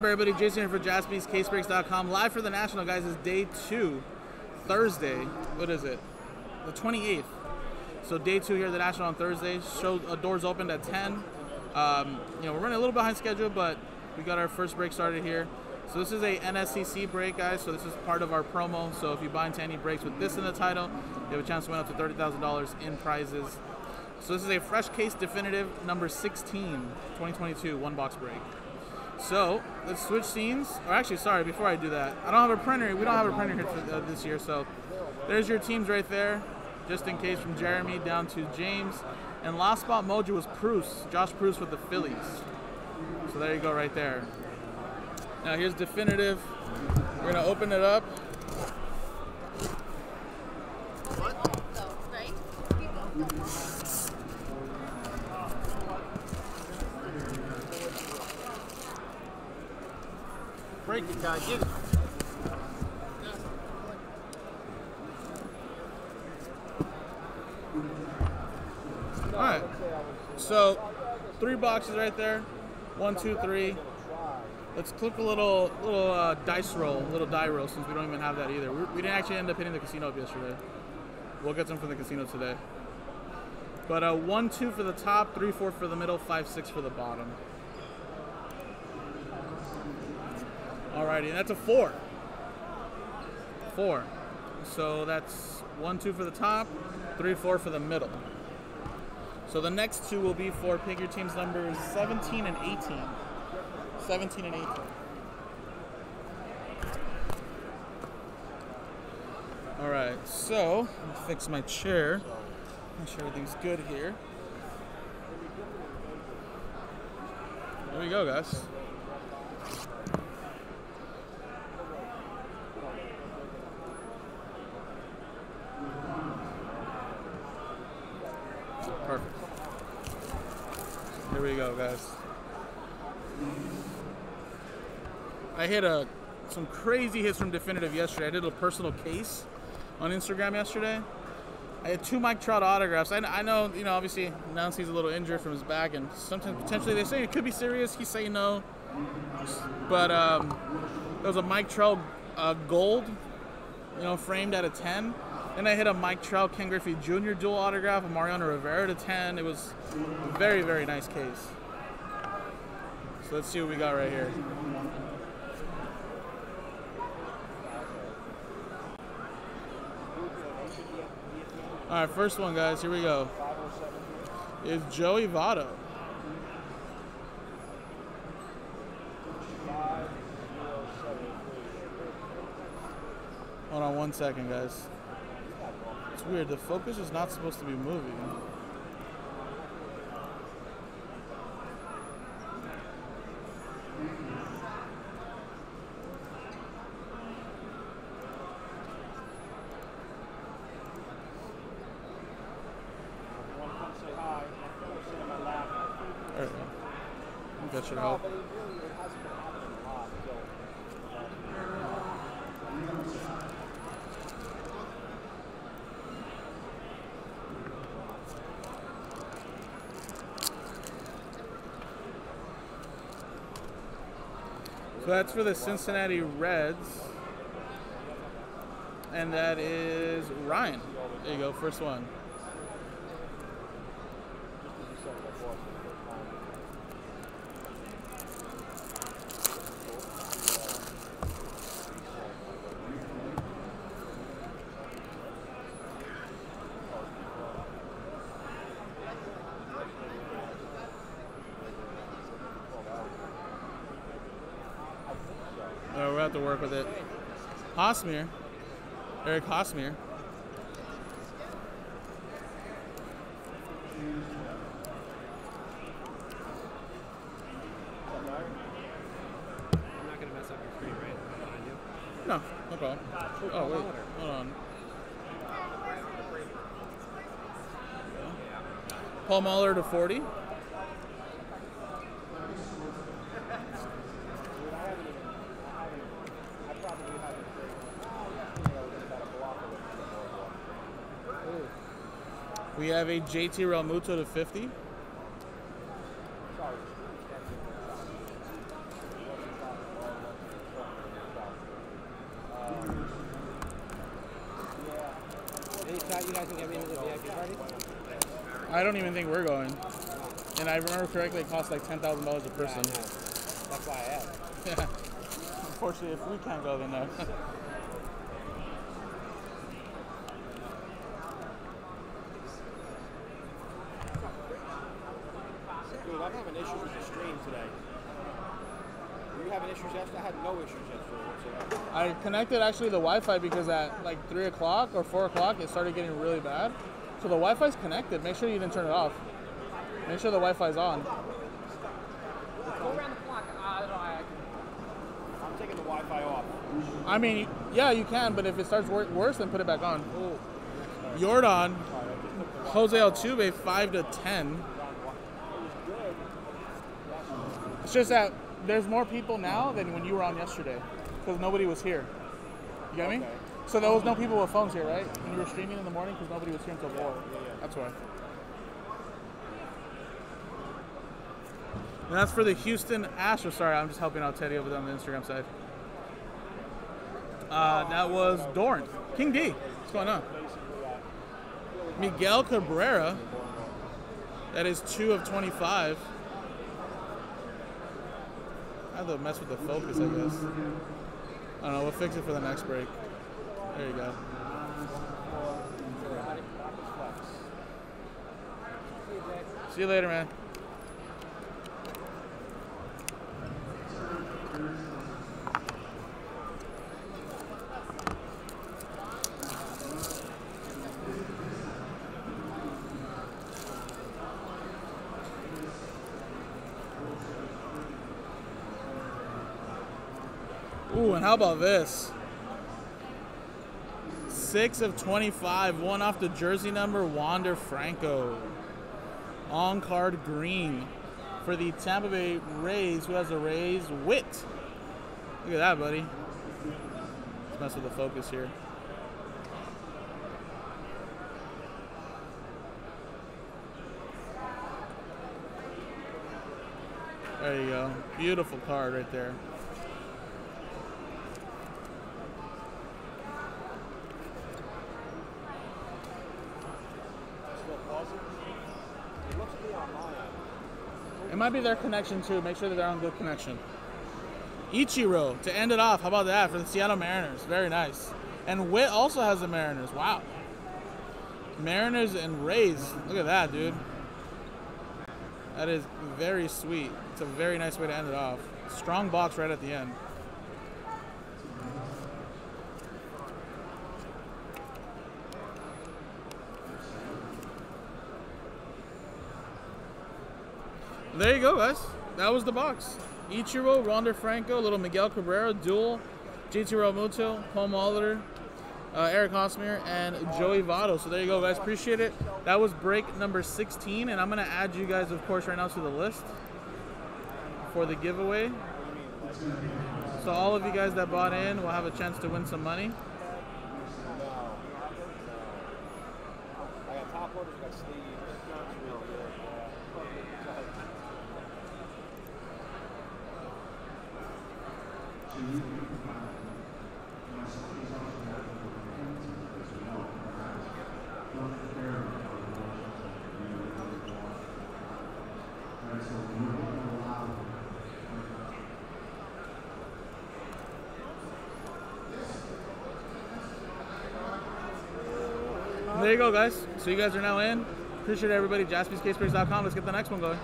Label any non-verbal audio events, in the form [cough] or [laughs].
everybody, Jason here for jaspyscasebreaks.com. Live for the National, guys, is day two, Thursday. What is it? The 28th. So day two here at the National on Thursday. Show uh, doors opened at 10. Um, you know, we're running a little behind schedule, but we got our first break started here. So this is a NSCC break, guys. So this is part of our promo. So if you buy into any breaks with this in the title, you have a chance to win up to $30,000 in prizes. So this is a fresh case definitive number 16, 2022, one box break. So let's switch scenes. Or actually, sorry, before I do that, I don't have a printer. We don't have a printer here uh, this year. So there's your teams right there, just in case from Jeremy down to James. And last spot mojo was Bruce, Josh Bruce with the Phillies. So there you go, right there. Now here's definitive. We're gonna open it up. Break it, it. All right. So three boxes right there. One, two, three. Let's click a little little uh, dice roll, a little die roll, since we don't even have that either. We, we didn't actually end up hitting the casino up yesterday. We'll get some from the casino today. But uh, one, two for the top, three, four for the middle, five, six for the bottom. Alrighty, and that's a four. Four. So that's one, two for the top, three, four for the middle. So the next two will be for pick your team's numbers 17 and 18. 17 and 18. All right, so fix my chair. Make sure everything's good here. There we go, guys. Guys. I hit a some crazy hits from Definitive yesterday. I did a personal case on Instagram yesterday. I had two Mike Trout autographs. I, I know, you know, obviously now he's a little injured from his back, and sometimes potentially they say it could be serious. He's saying no, but um, there was a Mike Trout uh, gold, you know, framed at a 10. Then I hit a Mike Trout, Ken Griffey Jr. dual autograph, a Mariano Rivera to 10. It was a very, very nice case. So let's see what we got right here. All right, first one, guys. Here we go. Is Joey Votto. Hold on one second, guys. It's weird. The focus is not supposed to be moving. That should help. So that's for the Cincinnati Reds. And that is Ryan. There you go, first one. Uh, we'll have to work with it. Hosmer. Eric Hosmer. I'm not gonna mess up your screen, right? Behind you. No, no problem. Ah, oh, wait. Hold on. Paul Molitor to 40. We have a JT Realmuto to 50. I don't even think we're going. And I remember correctly, it costs like ten thousand dollars a person. Yeah, That's why I asked. Yeah. [laughs] Unfortunately, if we can't go, then no. [laughs] you having issues yesterday? I had no issues yesterday whatsoever. I connected actually the Wi-Fi because at like three o'clock or four o'clock it started getting really bad. So the Wi-Fi's connected. Make sure you didn't turn it off. Make sure the Wi-Fi's on. Go around the block. I don't know. I I'm taking the Wi-Fi off. I mean, yeah, you can, but if it starts wor- worse, then put it back on. Jordan, Jose Altuve, five to ten. It's just that there's more people now than when you were on yesterday, because nobody was here. You get me? So there was no people with phones here, right? When you were streaming in the morning, because nobody was here until four. yeah, yeah. That's why. And that's for the Houston Astros. Sorry, I'm just helping out Teddy over there on the Instagram side. Uh, that was Dorn. King D. What's going on? Miguel Cabrera. That is two of 25. I have to mess with the focus, I guess. I don't know. We'll fix it for the next break. There you go. See you later, man. Ooh, and how about this? Six of 25, one off the jersey number, Wander Franco. On card green for the Tampa Bay Rays, who has a Rays Witt. Look at that, buddy. Let's mess with the focus here. There you go. Beautiful card right there. Still pausing? It looks to be on my end. It might be their connection too. Make sure that they're on good connection. Ichiro to end it off. How about that for the Seattle Mariners? Very nice. And Witt also has the Mariners. Wow. Mariners and Rays. Look at that, dude. That is very sweet. It's a very nice way to end it off. Strong box right at the end. There you go, guys. That was the box. Ichiro, Wander Franco, little Miguel Cabrera, duel, JT Realmuto, Paul Molitor, uh, Eric Hosmer, and Joey Votto. So there you go, guys. Appreciate it. That was break number 16, and I'm going to add you guys, of course, right now to the list for the giveaway. So all of you guys that bought in will have a chance to win some money. I got top orders, I got sleeves. It's real good. Yeah. There you go, guys. So you guys are now in. Appreciate everybody. JaspysCaseBreaks.com. Let's get the next one going.